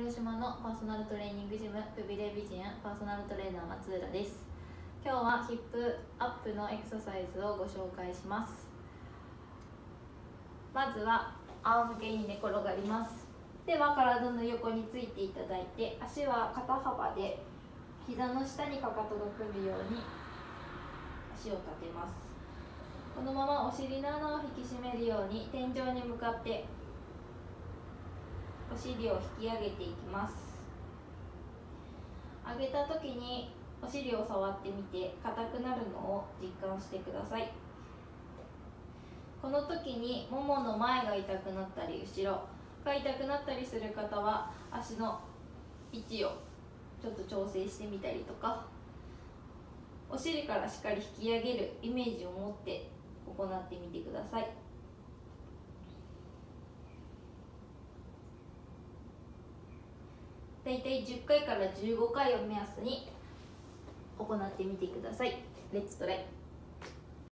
広島のパーソナルトレーニングジムフビレビジンパーソナルトレーナー松浦です。今日はヒップアップのエクササイズをご紹介します。まずは仰向けに寝転がります。では体の横についていただいて足は肩幅で膝の下にかかとがくるように足を立てます。このままお尻の穴を引き締めるように天井に向かってお尻を引き上げていきます。上げた時にお尻を触ってみて硬くなるのを実感してください。この時にももの前が痛くなったり後ろが痛くなったりする方は足の位置をちょっと調整してみたりとかお尻からしっかり引き上げるイメージを持って行ってみてください。大体10回から15回を目安に行ってみてください。レッツトライ